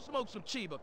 Smoke some Chiba.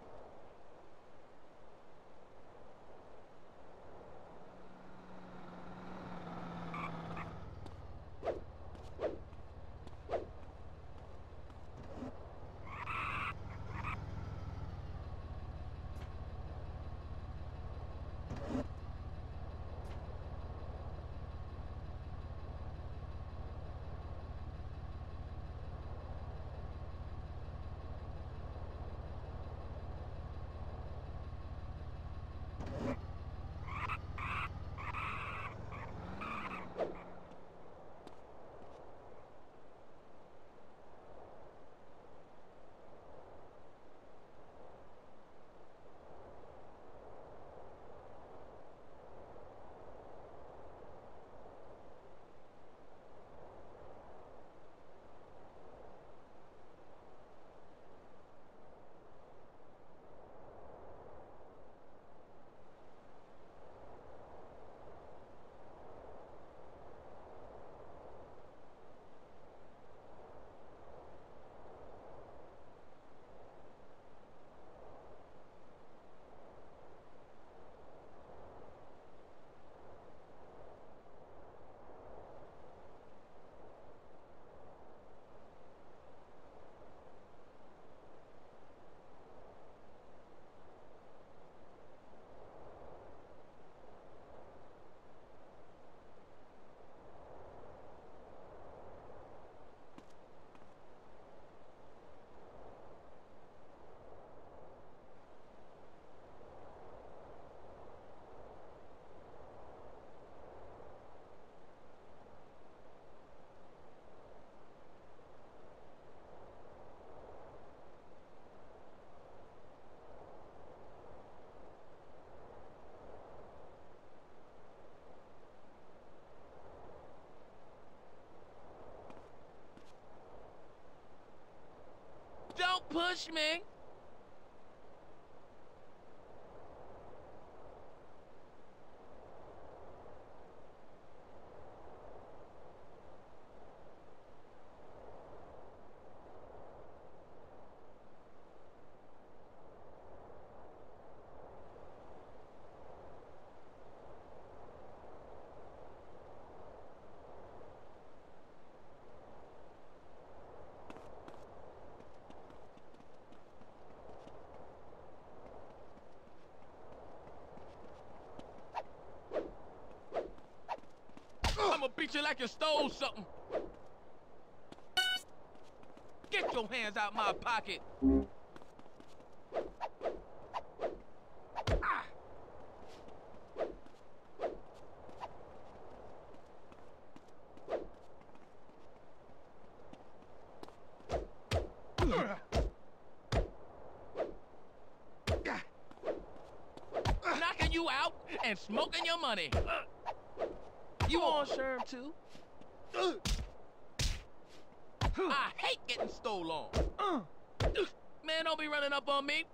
Push me. Beat you like you stole something. Get your hands out my pocket. Ah. Knocking you out and smoking your money. You on Sherm too? I hate getting stole on. Uh. Man, don't be running up on me.